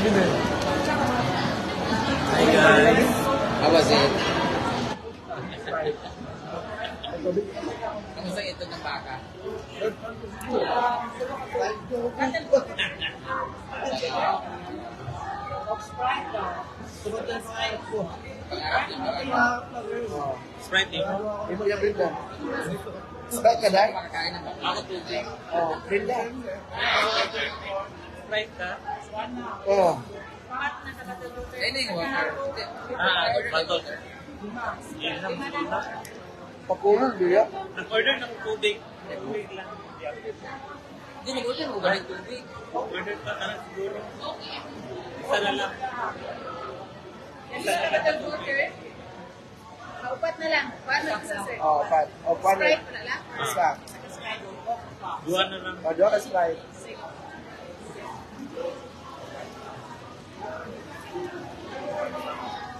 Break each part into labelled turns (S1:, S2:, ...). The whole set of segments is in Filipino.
S1: din eh.
S2: Hi guys.
S3: How was it? Kamusta ito ng baka?
S2: Sprite eh.
S1: Imo yung Brenda. Sprite ka dahil?
S3: Ako tubig.
S1: Oh, Brenda.
S2: Sprite ka?
S1: Oh.
S3: Eh, na yung water.
S2: Ah,
S3: Order ng
S2: bottle. Wala.
S1: Pakulong diya.
S2: Nag-order ng tubig. Tubig lang.
S3: Hindi, mag-order mo ba ng tubig?
S2: Order pa ka na siguro. Isa na lang. Isa na lang.
S4: Kaupat na lang. Paano isa, sir?
S1: Oh, pat. Oh, paano?
S4: Sprite na lang?
S1: Isa.
S2: Dua na lang.
S1: Oh, diwa ka Sprite.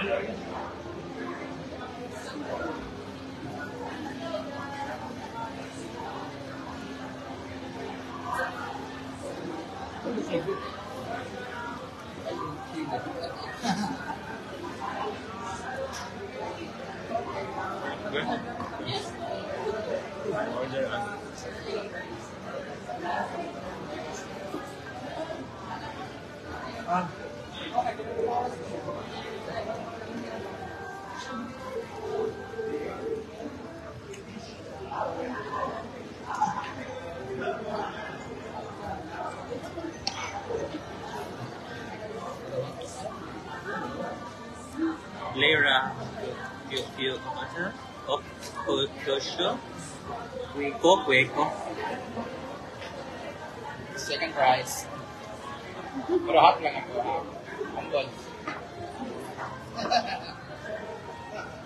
S2: 怎么解决？哈。啊。Weko, Weko.
S3: Second prize. Pero hot lang ako. ah. Humble.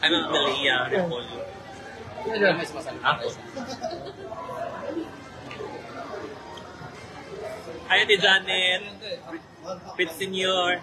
S2: Ano ang Malia, Repolyo?
S3: Hindi na mas masarap.
S2: Ako. Hi, Ate Janet. Pit Senior.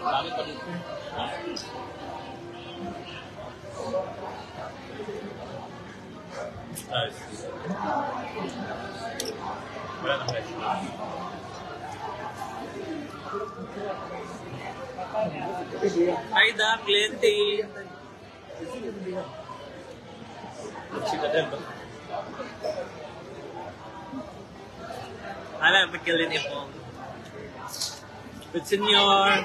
S2: Hi, Dark Lenti. Alam, magkalin ipong. Good senior.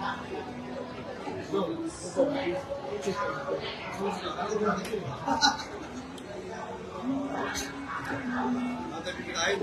S1: 要手，就是，
S3: 东西啊，还是
S1: 不让进啊，哈哈。
S3: 啊，
S1: 这个
S2: 厉
S1: 害不？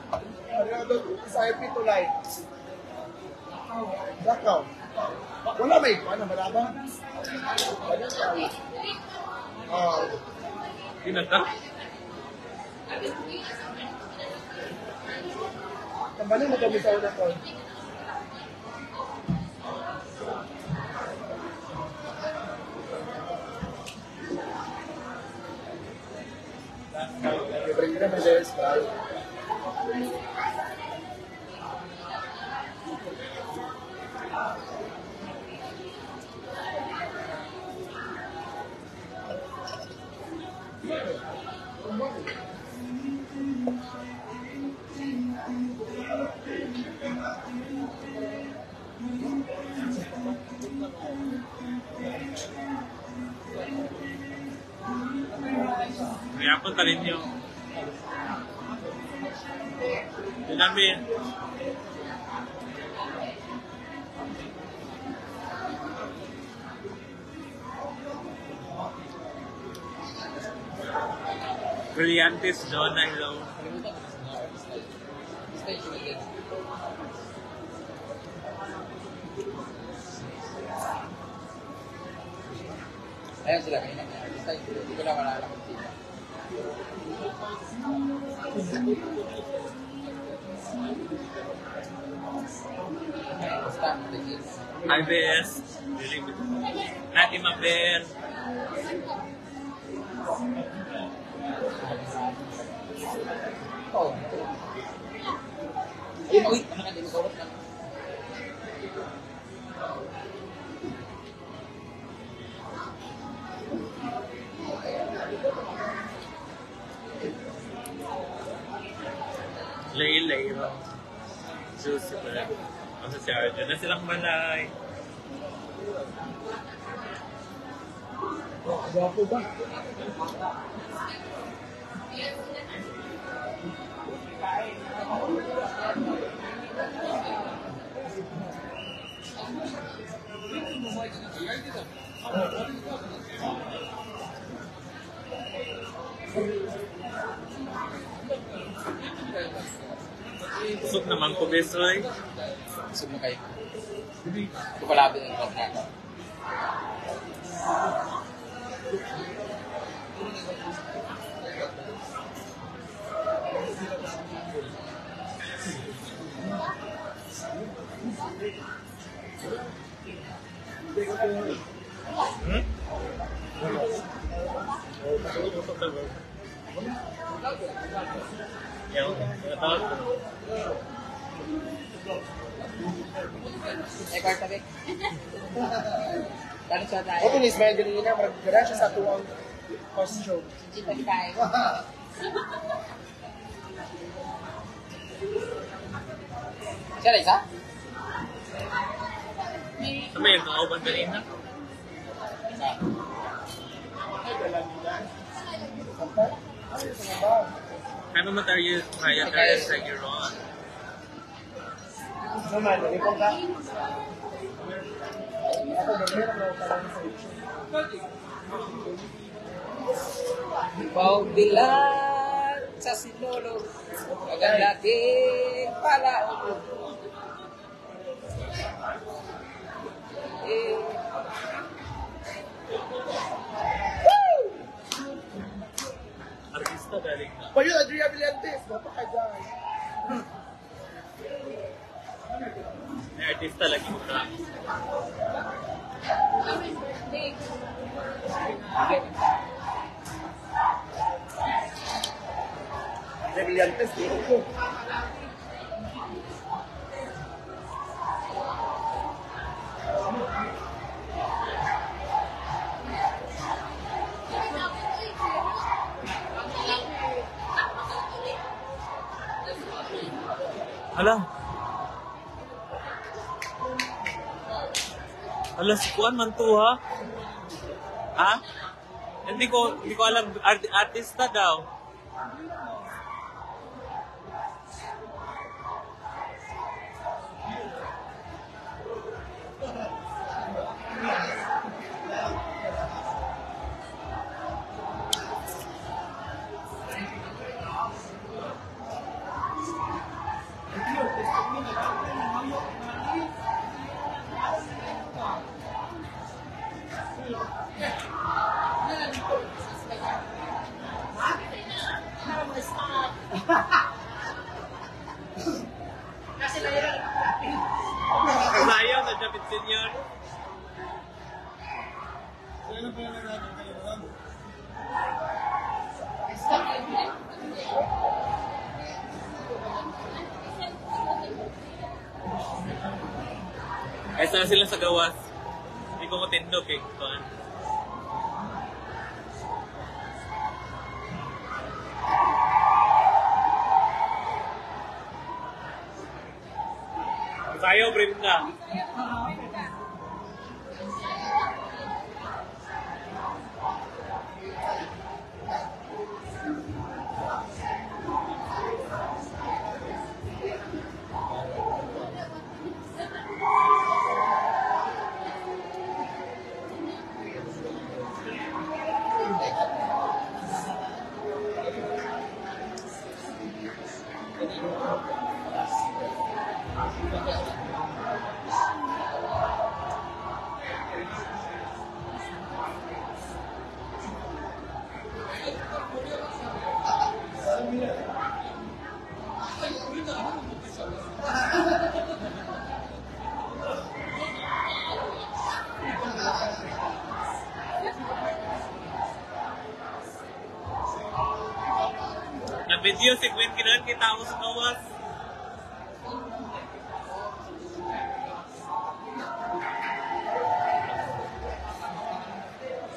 S1: RP to line. Dakaw. Wala may ano malabang? Sabi? Ah,
S2: Pinata?
S1: Tambalin mo kami sa una ko. Bring them in there,
S2: tanto cariño. Yo también. Brillantes My best. Lagi my.
S3: Oh. lấy layer of juice na.
S2: Ang sasyardo na silang malay.
S1: Gwapo ba? Thank you.
S2: Busog naman ko, Besroy.
S3: Gusto mo kayo. Ito pala ang Open his
S2: mind dali na
S3: magdala siya
S1: sa tuwang costume.
S3: Digital five. Siya isa?
S2: Sa may kauban dali na?
S3: Isa.
S2: Ay, dala
S1: nila. Ano kaya tayo sa Giron? Ka. Pagdilan sa
S3: sinulog, agad natin pala ako.
S2: Artista galing na.
S1: Payo, Adria Villantes,
S2: artista lagi mo Halo. Halo si Kuan mantu ha. Ha? Ha? Hindi ko, hindi ko alam, art, artista daw. Gawas? Hindi ko matindog eh. Na-video si Gwen kinahan kita ako sa gawas.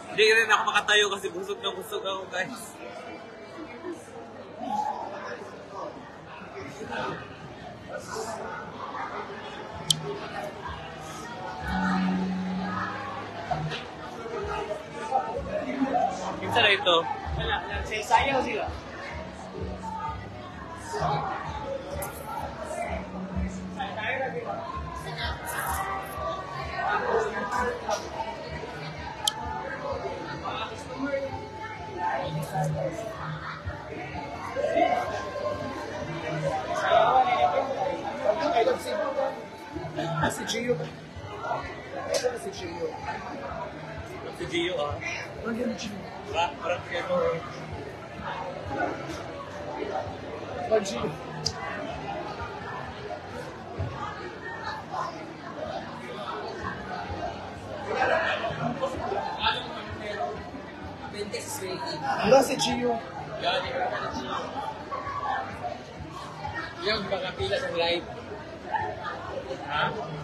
S2: Hindi rin ako makatayo kasi busog na busog ako guys. Kinsa na ito?
S3: wala, nagsasayaw sila.
S1: Video. Dove si giro? Non si
S2: giro, é Non
S1: giro giro. Va,
S2: però che non...
S1: Va não Non si giro.
S3: Yung mga pila ng live.
S2: ah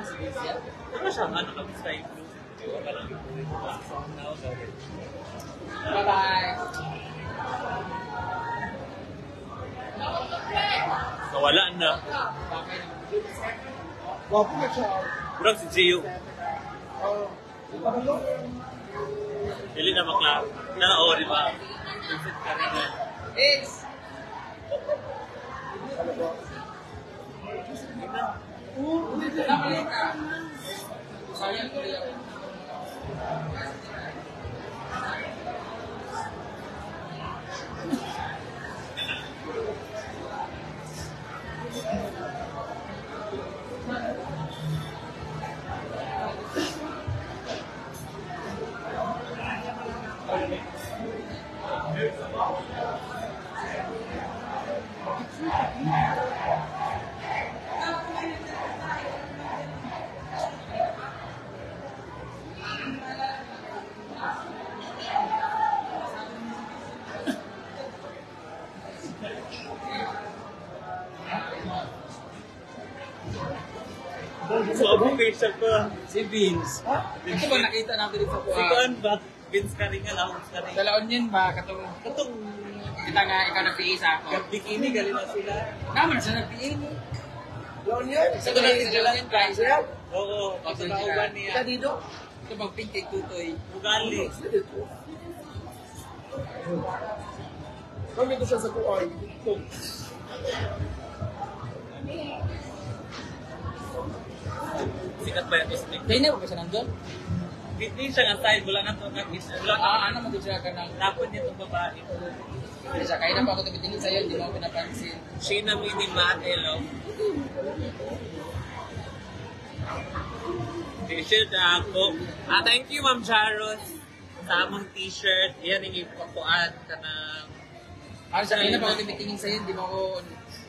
S2: Bye bye. So, wala na.
S1: Welcome to Charles.
S2: Good to see
S1: you. Oh.
S2: Dili na makla. Na o, di ba?
S3: It's.
S2: La abong facial ko.
S3: Si Vince. Ito ba nakita natin dito sa
S2: Si? Kuan ba? Vince Carina lang. Vince Carina.
S3: Dalaon yun ba? Katong
S2: Katong
S3: kita nga ikaw nag-PA sa ako.
S2: bikini, galing na sila.
S3: Naman siya nag-PA mo.
S1: Laon yan?
S3: Sa doon natin price.
S1: Sila?
S2: Oo, kasi nauban niya.
S1: dito?
S3: Ito bang pink cake tutoy.
S2: Ugali.
S1: Kami dito siya sa kuwan.
S2: Sikat ba yung snake?
S3: Kaya na ba siya nandun?
S2: Hindi siya nga side, wala na ito. Wala na.
S3: Ah, ano mo siya ka ng...
S2: Tapon niya itong babae.
S3: Hindi siya, kaya na pa ako tumitingin sa'yo, hindi mo ako pinapansin.
S2: Sheena Minimat, hello. T-shirt na ako. Ah, thank you, Ma'am Jaros. Sa among t-shirt. Yan yung ipakuan ka ng...
S3: Ano siya, kaya na pa ako tumitingin sa'yo, hindi mo ako...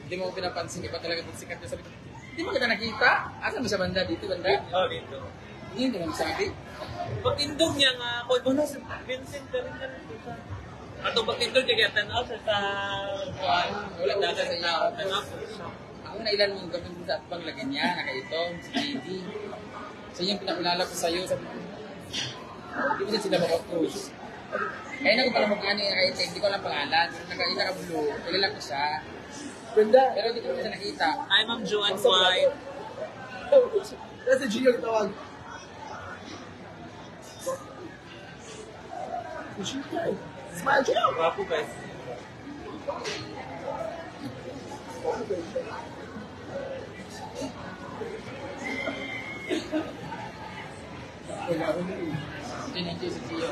S3: Hindi mo ako pinapansin, iba talaga itong sikat niya. Sabi ko, hindi mo kita nakita? Asan mo siya banda? Dito banda?
S2: Oh, dito.
S3: Hindi, hindi mo sabi.
S2: Pagtindog niya nga, kung ano Vincent ka rin sa... Ato pagtindog niya kaya tanaw sa... Kuan, wala na sa iyo. Tanaw siya.
S3: Ako na ilan mong mo sa atbang lagyan niya, nakaito, si JD. So yung pinakilala ko sa'yo, sabi ko, hindi ko sila makakrus. Kaya na ko pala yung nakaito, hindi ko alam pangalan. Nakaita ka blue, kilala ko siya.
S1: Ganda.
S3: Pero hindi ko naman siya nakita.
S2: Hi, Ma'am Joanne White.
S1: Kaya si Gio tawag. Smile, Gio!
S2: Wapo guys.
S3: Tinanggay si Gio.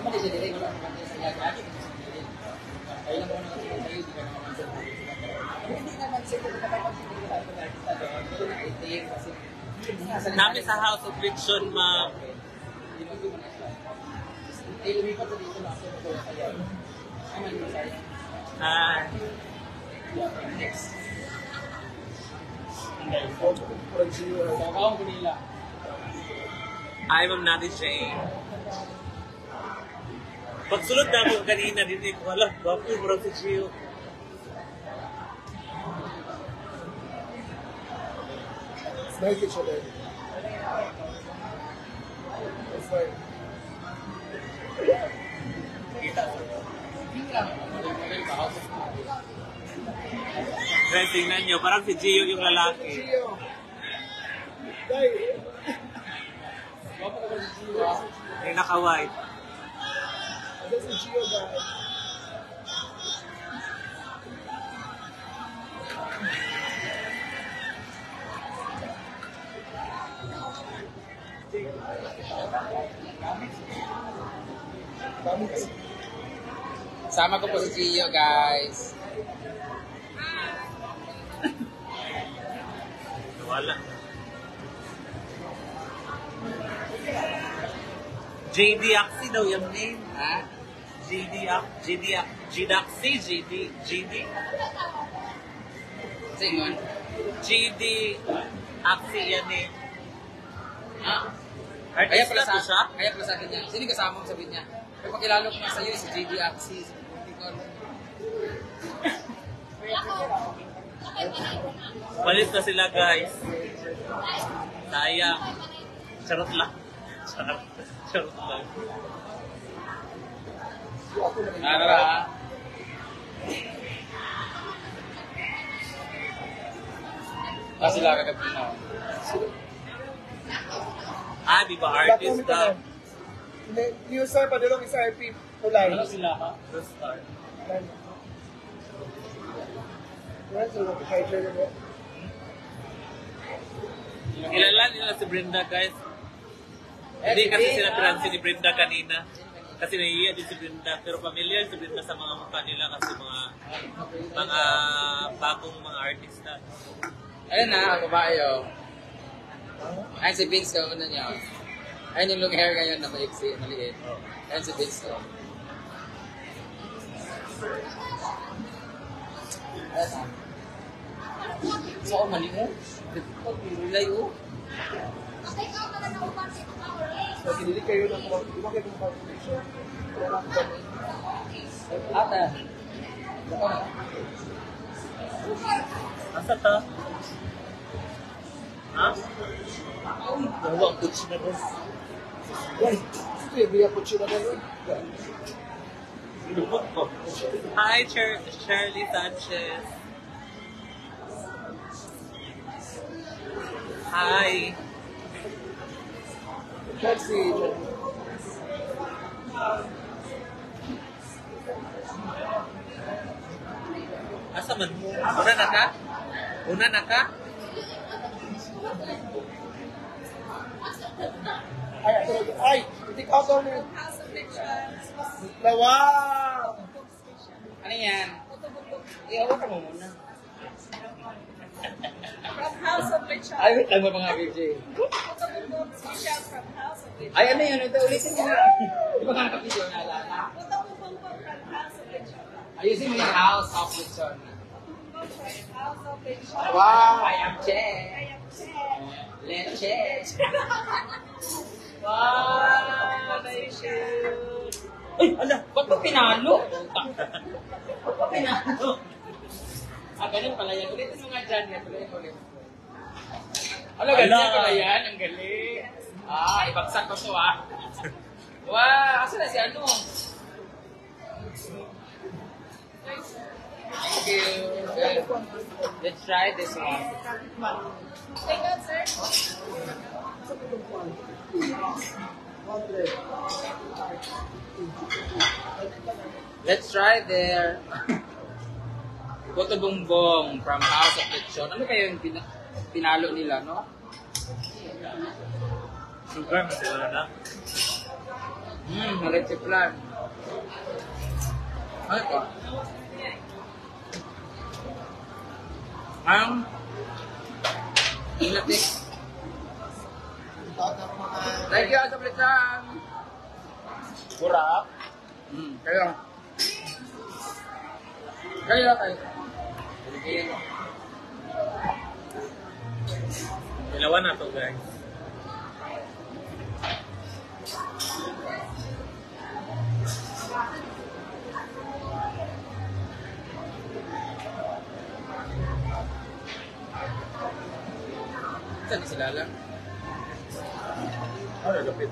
S3: naman sa
S2: House of Fiction, ma'am.
S3: Eh, lumipat sa dito na
S2: Pagsulod na ako kanina, din ko wala. Gwapo, bro, si Gio.
S1: Smile siya din. Smile.
S3: Hindi.
S2: Guys, tingnan nyo. Parang si Gio yung lalaki.
S1: Gio. Guys,
S2: Yung naka-white.
S3: Sama ko po si Gio, guys.
S2: Wala. JD Axie daw yung name.
S3: Ha?
S2: Ac- JD Ac- JD Axie, JD, JD,
S3: Singon.
S2: JD Axie yan eh.
S3: Ah. Kaya pala sa
S2: siya?
S3: Kaya pala sa akin niya. Sino kasama mo sabi niya? Pero pakilala ko nga sa'yo si JD Axie. Hindi ko alam.
S2: Palis na sila guys. Sayang. Charot lang. Charot. Charot lang.
S3: Ano ba? Ah, sila kagabi na.
S2: Ah, di ba artist ka?
S1: Hindi, New Star pa dulong isa RP tulay.
S3: Ano sila ha?
S2: Star.
S1: Wala sila fighter na
S2: Kilala nila si Brenda guys. Hindi
S3: si
S2: kasi sila pinansin si Brenda kanina. Kasi nahihiya din si Brenda. Pero familiar si Brenda sa mga mukha nila kasi mga mga bagong mga artista.
S3: Ayun na, ang babae oh. Ayun si Vince ka una niya. oh. Ayun yung long hair ngayon na maiksi, maliit. Ayun si Vince ko. Ayun na. So, ako mali mo? Nilay oh.
S1: So, kinili kayo ng mga, di ba kayo ng na akong ganun.
S3: Ata.
S2: Asa ta? Ha? Dawa ang kutsi na guys.
S1: Yan, ito yung biya siya na
S2: ko. Hi, Cher Shirley Sanchez. Hi.
S1: That's the agent.
S2: Asa man? Una naka? Una naka?
S1: Ay, ay, take out all your... Dalawa!
S3: Ano yan? Iawa ka mo muna.
S4: From House of Lechon.
S3: Ay, wait lang mo mga BJ.
S4: Photobook special from House of Lechon.
S3: Ay, ano yun? Ito, ulitin mo na. Di ba nga nakapidyo na alala?
S4: Photobook from House of Lechon.
S3: Ayusin mo yung house of Lechon.
S4: House of Lechon.
S1: Wow!
S3: I am Che.
S4: I am Chen.
S3: Leche.
S2: Wow! Nice shoot!
S3: Ay, ala, ba't mo pinalo? Ba't mo pinalo? Ah, ganun pala yan. Ulitin mo nga dyan. Yan, ulitin mo ulit. Ano, ganyan
S2: Ala.
S3: pala yan. Ang galing. Ah, ibagsak ko to ah. Wow, asa na si ano? Thank you. Good. Let's try this one.
S4: Take out, sir.
S3: Let's try their Puto Bongbong from House of Lechon. Ano kayo yung pina- pinalo nila, no?
S2: Sugar mo sila na.
S3: Hmm, leche plan. Ano pa? Ang
S1: mga...
S3: Thank you, House of Lechon.
S2: Kurap.
S3: Hmm, kayo. Kayo, kayo.
S2: Dalawa na to guys.
S3: Saan sila lang?
S2: Ano, lapit.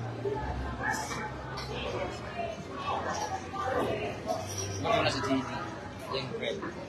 S3: Baka na si JD. Yung friend.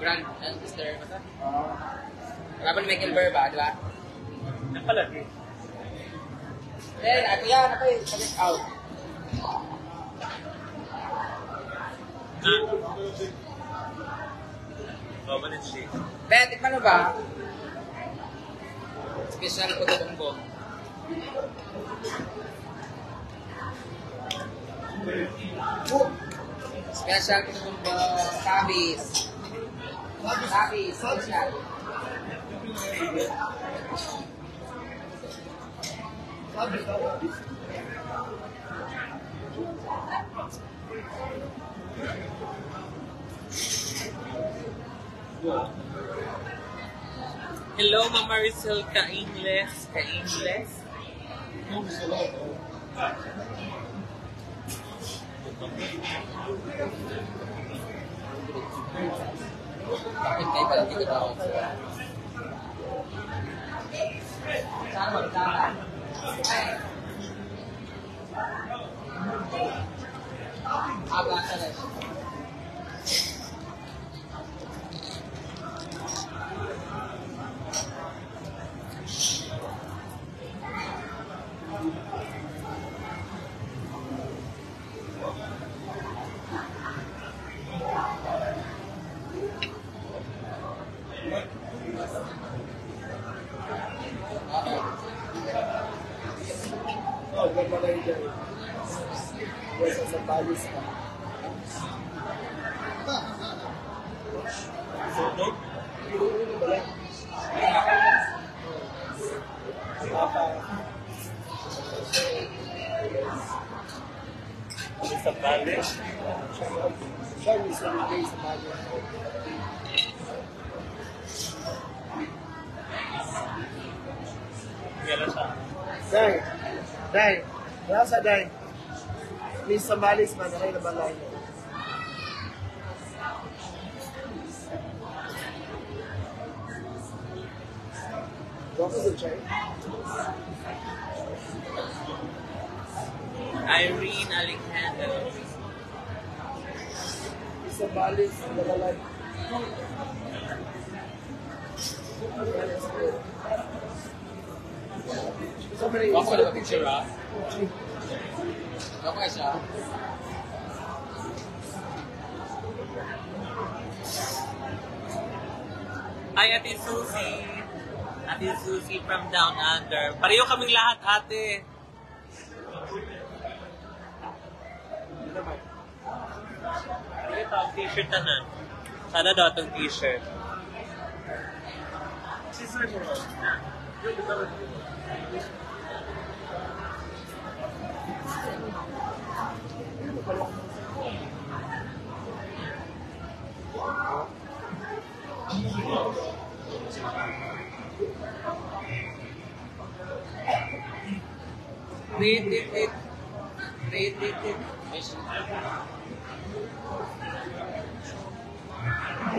S3: Grand, eh, Mr. Basta? Kalaban ni Michael Burr ba, di ba?
S2: Napalagi.
S3: Eh, ako yan, ako eh, check out.
S2: And Shake.
S3: Bet, tikman mo ba? Special ko ito bumbong. Special ko ito bumbong.
S2: Hello,
S1: Mama Rizal, Kainless,
S2: Kainless.
S1: Thank
S2: you. tapi
S1: kayak pada tiga tahun sama-sama apa
S2: Show me
S1: some things about yourself. Dang, dang, that's a dang. Need somebody's you. What was?
S2: Irene Alexander.
S1: Sa balis, na balay. So many.
S3: Ako na picture ah. Ako siya.
S2: Hi, Ate Susie. Ate Susie from Down Under. Pareho kaming lahat, ate. Ito, ang t-shirt na na. Sana daw itong t-shirt. Wait, wait, wait. Wait, wait, wait.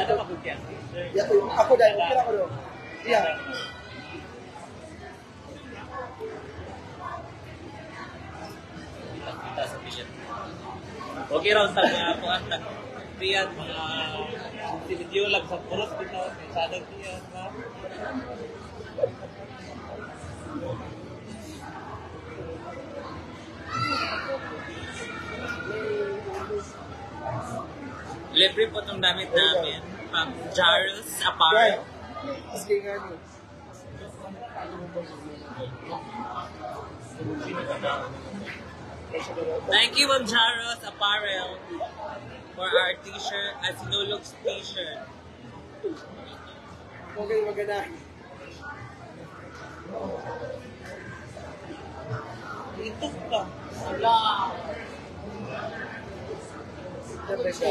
S2: Sana mabugyan.
S1: yeah, ako day, okay ako do. Yeah.
S2: Kita sa biyan. Okay raw sa mga kuan na piyan mga video lang sa puros kita sana piyan ma. Libre po itong damit namin. From Jarus Apparel.
S1: Mas kay nga niyo.
S2: Thank you, Ma'am Jarus Apparel, for our t-shirt, at Sinulog's t-shirt.
S1: Okay, maganda.
S2: Ito ka.
S3: Wala.
S2: Ito,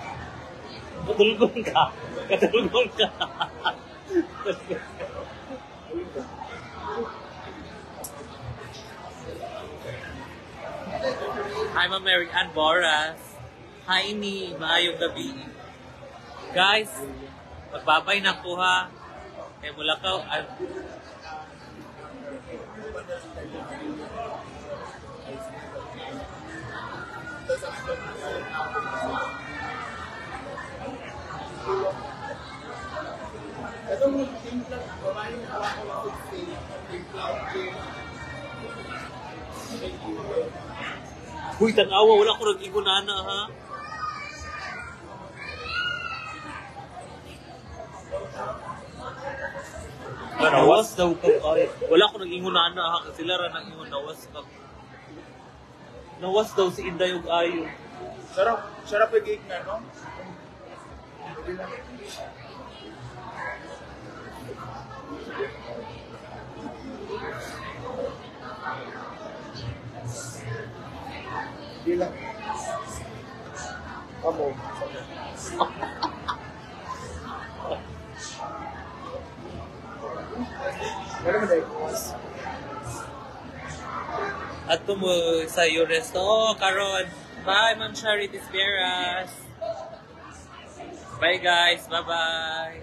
S1: Saan ba?
S2: Katulgon ka. Katulgon ka. Hi, Ma'am Mary Ann Boras. Hi, ni. Maayong gabi. Guys, magbabay na po ha. Kaya mula ka, ah,
S1: Itong timpla, babae na hawa ko ng 16, timpla, okay.
S2: Huy, tanawa, wala ko nag-igunana ha. Nawas daw ka. Wala ko nag-ingunana ha. Kasi sila ra nag-ingun nawas ka. Nawas daw si Inday ug Ayo.
S1: Sarap, sarap yung gig na, no? bilang kamo.
S2: At tumo sa iyo resto. Oh, karon. Bye, Ma'am Charity Veras. Bye, guys. Bye-bye.